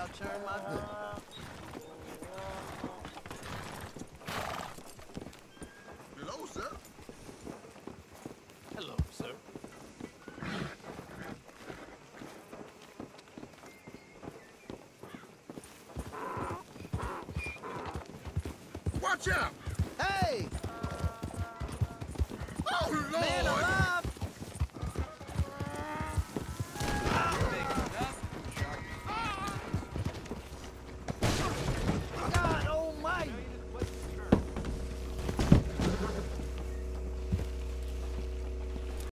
about turn my foot. Hello, sir. Hello, sir. Watch out! Hey!